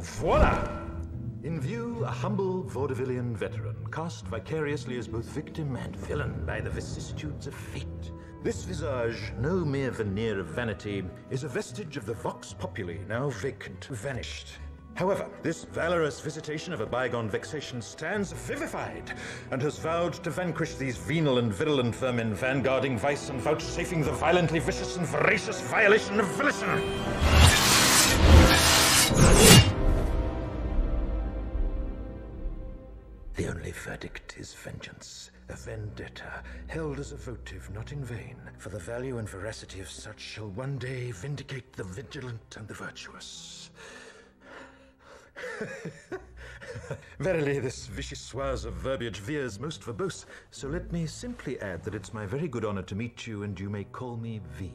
Voila! In view, a humble vaudevillian veteran, cast vicariously as both victim and villain by the vicissitudes of fate. This visage, no mere veneer of vanity, is a vestige of the vox populi, now vacant, vanished. However, this valorous visitation of a bygone vexation stands vivified, and has vowed to vanquish these venal and virulent vermin, vanguarding vice and vouchsafing the violently vicious and voracious violation of volition. The only verdict is vengeance, a vendetta, held as a votive not in vain, for the value and veracity of such shall one day vindicate the vigilant and the virtuous. Verily, this vicious vichyssoise of verbiage veers most verbose, so let me simply add that it's my very good honor to meet you, and you may call me V.